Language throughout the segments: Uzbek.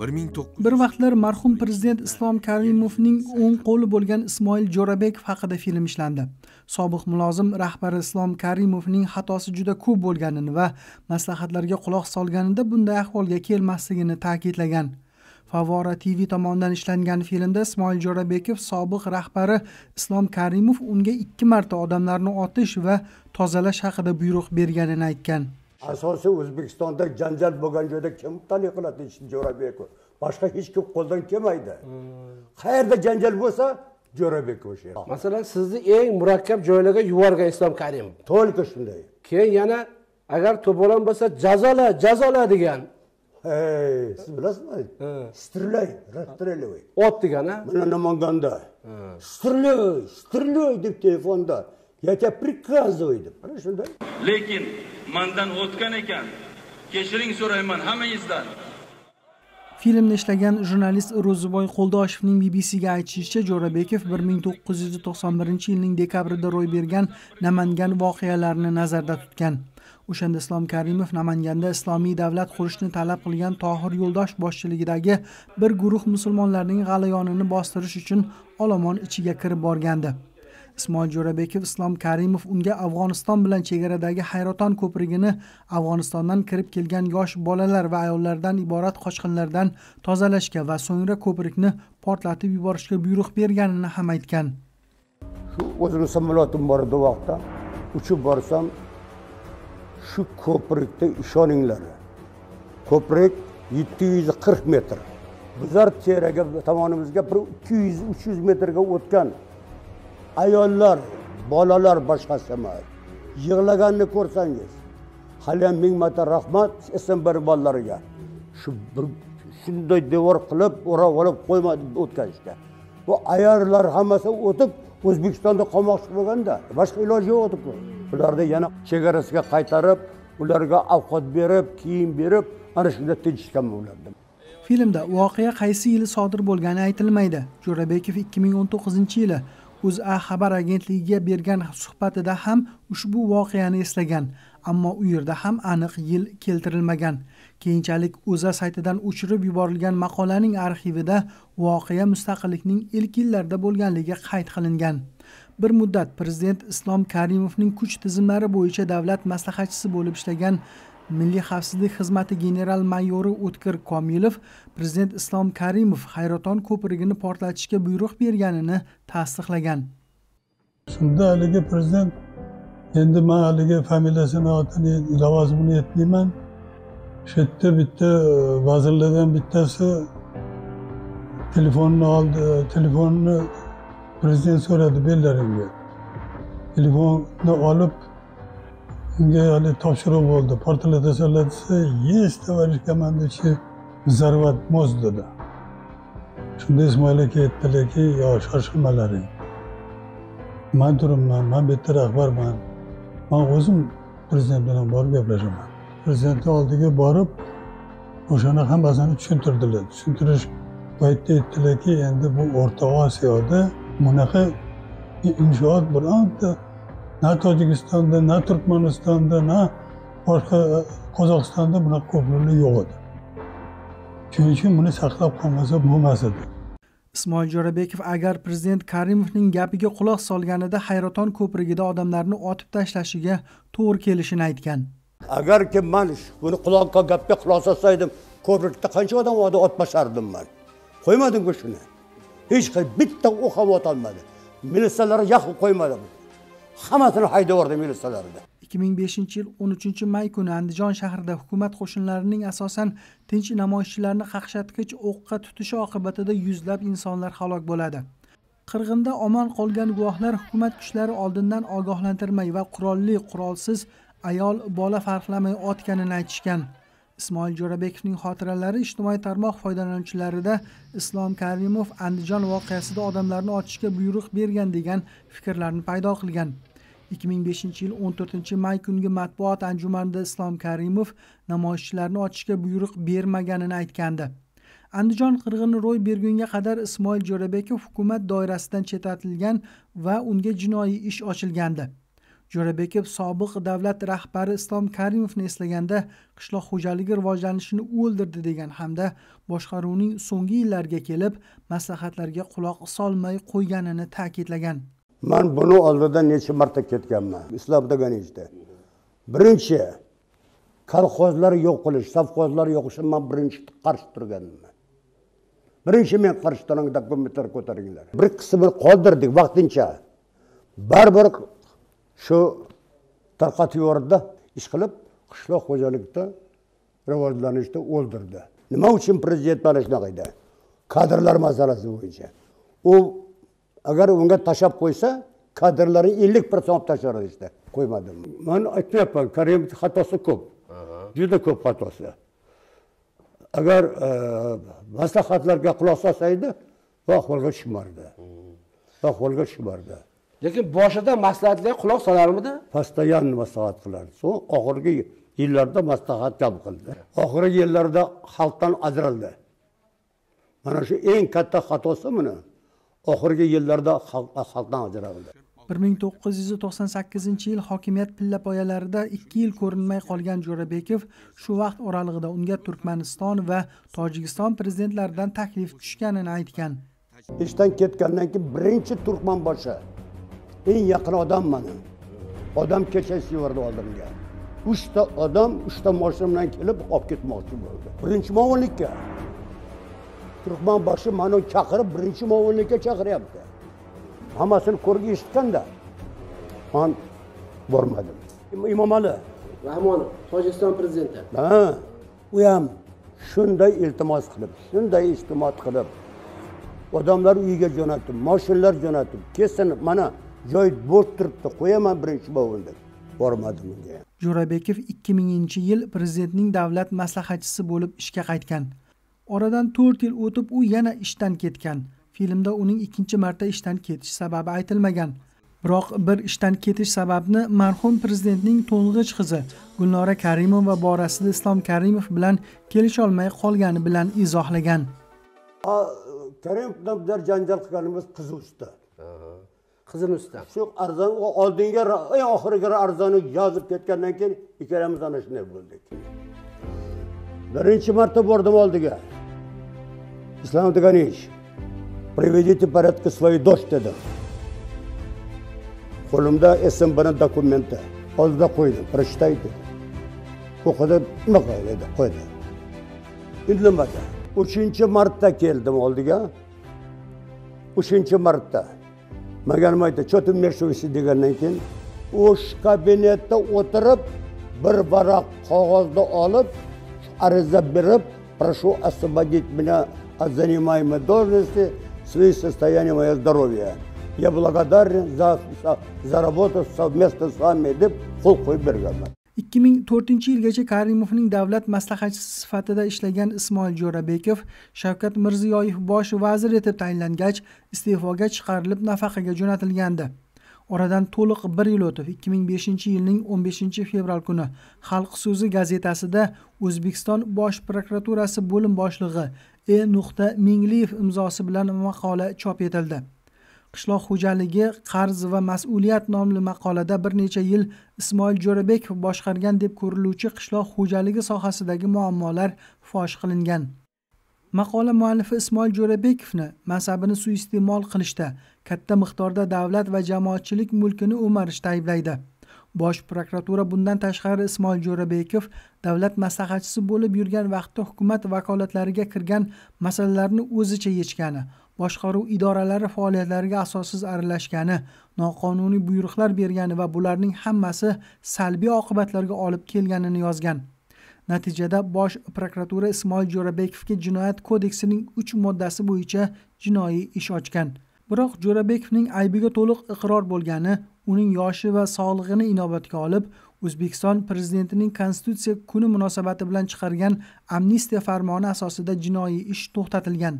bir ming to'qqiz bir vaqtlar marhum prezident islom karimovning o'ng qo'li bo'lgan ismoil jo'rabekov haqida film ishlandi. Sobiq mulozim rahbari islom karimovning xatosi juda ko'p bo'lganini va maslahatlarga quloq solganida bunday ahvolga kelmasligini ta'kidlagan. Favora tv tomonidan ishlangan filmda ismoil jo'rabekov sobiq rahbari islom karimov unga ikki marta odamlarni otish va tozalash haqida buyruq berganini aytgan. Asosiy o'zbekistonda janjal bo'lgan joyda kim tali qiladi jo'rabekov? Boshqa hech kim qo'ldan kelmaydi. Qayerda janjal bo'lsa jo'rabekov o'sha yerda. Masalan sizni eng murakkab joylarga yuborgan islom karimov. To'lka shunday. Keyin yana agar to'polon bo'lsa jazola jazola degan. Hey siz bilasizmi? Strelay расстреливай ot degani? Mana namanganda. Стреляй стреляй deb telefonda я тебя приказываю deb mana shunday lekin mandan o'tgan ekan kechiring so'rayman hammangizdan filmni ishlagan jurnalist ro'ziboy qo'ldoshevning bbcga aytishicha jo'rabekov bir ming to'qqiz yuz to'qson birinchi yilning dekabrida ro'y bergan namangan voqealarini nazarda tutgan o'shanda islom karimov namanganda islomiy davlat qurishni talab qilgan tohir yo'ldosh boshchiligidagi bir guruh musulmonlarning g'alayonini bostirish uchun olomon ichiga kirib borgandi ismoil jo'rabekov islom karimov unga afg'oniston bilan chegaradagi hayroton ko'prigini afg'onistondan kirib kelgan yosh bolalar va ayollardan iborat qochqinlardan tozalashga va so'ngra ko'prikni portlatib yuborishga buyruq berganini ham aytgan. Shu o'zimni samolyotim bor edi vaqtda. Uchib borsam shu ko'prikda ishoninglar ko'prik yetti yuz qirq metr. Bizar cheraga tomonimizga bir ikki yuz uch yuz metrga o'tgan. Ayollar bolalar boshqasi emas. Yig'laganini ko'rsangiz haliyam ming marta rahmat smb bolalariga shu bir shunday devor qilib o'rab olib qo'ymadi o'tkazishga bu ayollar hammasi o'tib o'zbekistonda qolmoqchi bo'lganda boshqa iloji yo'q edi ularni yana chegarasiga qaytarib ularga ovqat berib kiyim berib ana shunda tinchitgan ularni. Filmda voqea qaysi yili sodir bo'lgani aytilmaydi. Jo'rabekov ikki ming o'n to'qqizinchi yili. O'za xabar agentligiga bergan suhbatida ham ushbu voqeani eslagan ammo u yerda ham aniq yil keltirilmagan. Keyinchalik o'za saytidan o'chirib yuborilgan maqolaning arxivida voqea mustaqillikning ilk yillarida bo'lganligi qayd qilingan. Bir muddat prezident islom karimovning kuch tizimlari bo'yicha davlat maslahatchisi bo'lib ishlagan milliy xavfsizlik xizmati general mayori o'tkir komilov prezident islom karimov hayraton ko'prigini portlatishga buyruq berganini tasdiqlagan. Shunda haligi prezident endi man haligi familiyasini otini lavozimini aytmayman. Shu yerda bitta e, vazirlardan bittasi telefonni oldi e, telefonni prezident so'radi berlaringga telefonni olib unga haligi topshiriq bo'ldi. Portlatasanlar desa есть товарищ командующий взорвать мост dedi. Shunda ismoil aka aytdilarki yo shoshilmalaring. Man turibman man bu yerda rahbarman. Man o'zim prezident bilan borib gaplashaman. Prezidentni oldiga borib o'shani hammasini tushuntirdilar. Tushuntirish paytida aytdilarki endi bu o'rta osiyoda bunaqa inshoot bironta na tojikistonda na turkmanistonda na boshqa qozog'istonda bunaqa ko'prik yo'q edi. Shuning uchun buni saqlab qolmasa bo'lmas edi. Ismoil jo'rabekov agar prezident karimovning gapiga quloq solganida hayroton ko'prigida odamlarni otib tashlashiga to'g'ri kelishini aytgan. Agarki man buni quloqqa gapga quloq solsaydim ko'prikda qancha odam otib tashardim man. Qo'ymadimku shuni? Hech qay bitta o'q ham otolmadi militsiyalar yoqib qo'ymadi hammasini haydab yubordi militsiyalarni ikki ming beshinchi yil o'n uchinchi may kuni andijon shahrida hukumat qo'shinlarining asosan tinch namoyishchilarni qaqshatqich o'qqa tutishi oqibatida yuzlab insonlar halok bo'ladi. Qirg'inda omon qolgan guvohlar hukumat kuchlari oldindan ogohlantirmay va qurolli qurolsiz ayol bola farqlamay otganini aytishgan. Ismoil jo'rabekovning xotiralari ijtimoiy tarmoq foydalanuvchilarida islom karimov andijon voqeasida odamlarni otishga buyruq bergan degan fikrlarni paydo qilgan. ikki ming beshinchi yil o'n to'rtinchi may kungi matbuot anjumanida islom karimov namoyishchilarni otishga buyruq bermaganini aytgandi. Andijon qirg'ini ro'y bergunga qadar ismoil jo'rabekov hukumat doirasidan chetlatilgan va unga jinoiy ish ochilgandi. Jo'rabekov sobiq davlat rahbari islom karimovni eslaganda qishloq xo'jaligi rivojlanishini o'ldirdi degan hamda boshqaruvning so'nggi yillarga kelib maslahatlarga quloq solmay qo'yganini ta'kidlagan. Man buni oldida necha marta ketganman? Islom deganingizda birinchi kolxozlar yo'q qilish sovxozlar yo'qishini man birinchi qarshi turganman. Birinchi men qarshi turgan dokumentlar ko'taringlar. Bir qismini qoldirdik vaqtincha. Baribir shu tarqatib yubordida ish qilib qishloq xo'jalikda rivojlanishni o'ldirdi. Nima uchun prezident mana shunaqa edi? Kadrlar masalasi bo'yicha. U agar unga tashlab qo'ysa kadrlarni ellik persent olib tashlar işte qo'ymadi man aytyapman karimovni xatosi ko'p. Juda ko'p xatosi. Agar e, maslahatlarga quloq solsa edi bu ahvolga tushmardi bu ahvolga tushmardi lekin boshida maslahatlarga quloq solarmidi? Постоянно maslahat qilardi. So'ng oxirgi yillarda maslahat kam qildi. Oxirgi yillarda xalqdan ajraldi. Mana shu eng katta xatosi buni. Oxirgi yillarda xalqdan ajraldi. bir ming to'qqiz yuz to'qson sakkizinchi yil hokimiyat pillapoyalarida ikki yil ko'rinmay qolgan jo'rabekov shu vaqt oralig'ida unga turkmaniston va tojikiston prezidentlaridan taklif tushganini aytgan. Ishdan ketgandan keyin birinchi turkmanboshi eng yaqin odam mani odam kecha yubordi oldimga. Uchta odam uchta moshina bilan kelib olib ketmoqchi bo'ldi. Birinchi muovinlikka turkmanboshi mani chaqirib birinchi muovinlikka chaqiryapti hammasini ko'rib eshitganda man bormadim. Imomali rahmonov tojikiston prezidenti. Ha u ham shunday iltimos qilib shunday iltimos qilib odamlar uyiga jo'natib moshinalar jo'natib kelsin mana joy bo'sh turibdi qo'yaman birinchi bovul deb bormadim unga. Jo'rabekov ikki minginchi yil prezidentning davlat maslahatchisi bo'lib ishga qaytgan. Oradan to'rt yil o'tib u yana ishdan ketgan. Filmda uning ikkinchi marta ishdan ketish sababi aytilmagan. Biroq bir ishdan ketish sababini marhum prezidentning to'ng'ich qizi gulnora karimova borasida islom karimov bilan kelisholmay qolgani bilan izohlagan. Karimov bilan janjal qilganimiz qizi ustida qizim ustidan shu arzon oldingi eng oxirgi arzonni yozib ketgandan keyin ikkalamiz ana shunday bo'ldik. Birinchi marta bordim oldiga. Islom deganingiz приведите порядка порядке свою дочь dedi qo'limda smbni dokumenti. Oldida qo'ydim прочитайте o'qidi nima dedi qo'ydi. Indamadi uchinchi marta keldim oldiga. Uchinchi marta. Magan aytdi что ты вмешиваешься degandan keyin o'sha kabinetda o'tirib bir varaq qog'ozni olib ariza berib прошу освободить меня от занимаемой должности в связи с состоянием моего здоровья я благодарен за, за, за работу совместно с вами deb qo'l qo'yib ikki ming to'rtinchi yilgacha karimovning davlat maslahatchisi sifatida ishlagan ismoil jo'rabekov shavkat mirziyoyev bosh vazir etib tayinlangach iste'foga chiqarilib nafaqaga jo'natilgandi. Oradan to'liq bir yil o'tib ikki ming beshinchi yilning o'n beshinchi fevral kuni xalq so'zi gazetasida o'zbekiston bosh prokuraturasi bo'lim boshlig'i e. Nuqta mingliyev imzosi bilan maqola chop etildi. Qishloq xo'jaligi qarz va mas'uliyat nomli maqolada bir necha yil ismoil jo'rabekov boshqargan deb ko'riluvchi qishloq xo'jaligi sohasidagi muammolar fosh qilingan. Maqola muallifi ismoil jo'rabekovni mansabini suiiste'mol qilishda katta miqdorda davlat va jamoatchilik mulkini o'marishda ayblaydi. Bosh prokuratura bundan tashqari ismoil jo'rabekov davlat maslahatchisi bo'lib yurgan vaqtda hukumat vakolatlariga kirgan masalalarni o'zicha yechgani boshqaruv idoralari faoliyatlariga asossiz aralashgani noqonuniy buyruqlar bergani va bularning hammasi salbiy oqibatlarga olib kelganini yozgan. Natijada bosh prokuratura ismoil jo'rabekovga jinoyat kodeksining uch moddasi bo'yicha jinoiy ish ochgan. Biroq jo'rabekovning aybiga to'liq iqror bo'lgani uning yoshi va sog'lig'ini inobatga olib o'zbekiston prezidentining konstitutsiya kuni munosabati bilan chiqargan amnistiya farmoni asosida jinoiy ish to'xtatilgan.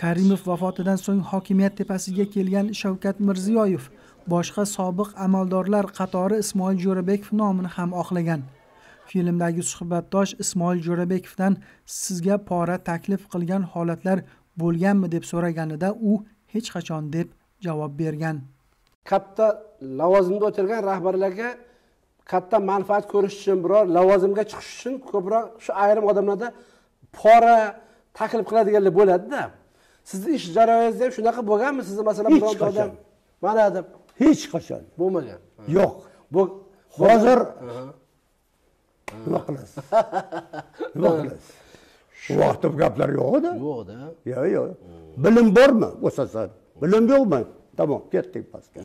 Karimov vafotidan so'ng hokimiyat tepasiga kelgan shavkat mirziyoyev boshqa sobiq amaldorlar qatori ismoil jo'rabekov nomini ham oqlagan. Filmdagi suhbatdosh ismoil jo'rabekovdan sizga pora taklif qilgan holatlar bo'lganmi? deb so'raganida u hech qachon deb javob bergan. Katta lavozimda o'tirgan rahbarlarga katta manfaat ko'rish uchun biror lavozimga chiqish uchun ko'proq shu ayrim odamlarda pora taklif qiladiganlar bo'ladida. Sizni ish jarayoningizda ham shunaqa bo'lganmi? Sizni masalan Hech bironta odam qachon. mana deb hech qachon. Bo'lmagan. Yo'q. Bu hozir nima qilasiz nima qilasiz u vaqtda bu gaplar yo'q edi yo'qda. Yo'q yo'q bilim bormi? O'sasan bilim yo'qmi? Tamom ketdik pastga